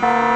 Bye.